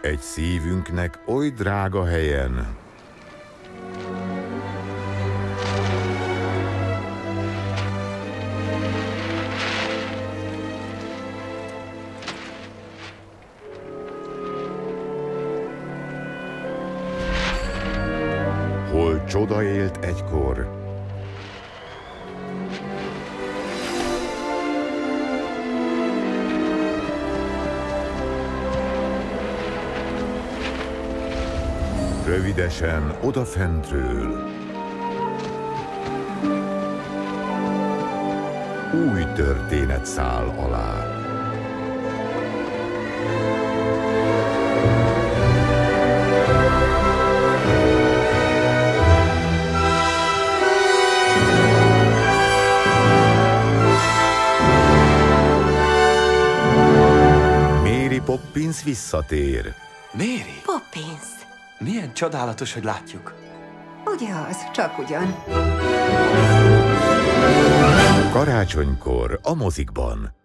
Egy szívünknek oly drága helyen. Hol csoda élt egykor, Rövidesen odafentről. Új történet száll alá. Mary Poppins visszatér. Mary, Poppins. Milyen csodálatos, hogy látjuk. Ugye az, csak ugyan. Karácsonykor a mozikban.